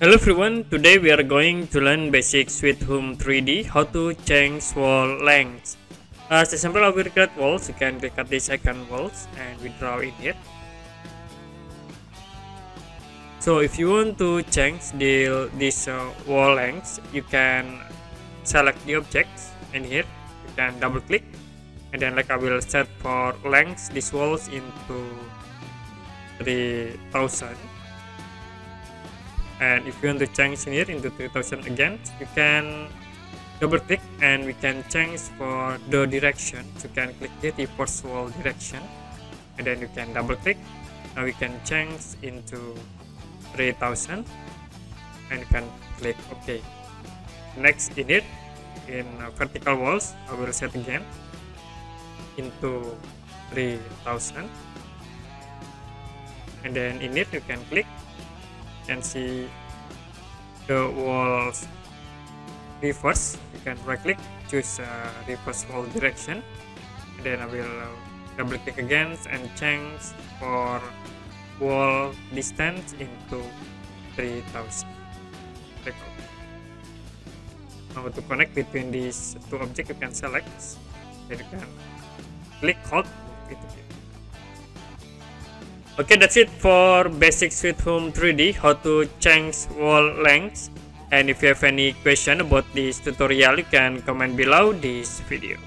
Hello everyone, today we are going to learn basic Sweet Home 3D, how to change wall length. As example of we create walls, you can click at the second walls and we draw in here. So if you want to change the this uh, wall length, you can select the objects and here you can double click and then like I will set for length this walls into 3000 and if you want to change here into 3000 again you can double click and we can change for the direction. You can click here the first wall direction. And then you can double click. Now we can change into 3000 and you can click ok. Next in it in vertical walls i will set again into 3000 and then in it you can click can see the walls. Reverse you can right click choose uh, reverse wall direction. And then I will uh, double click again and change for wall distance into 3000 now to connect between these two objects you can select. Then you can click hold it Okay, that's it for basic Sweet Home 3D, how to change wall length. And if you have any question about this tutorial, you can comment below this video.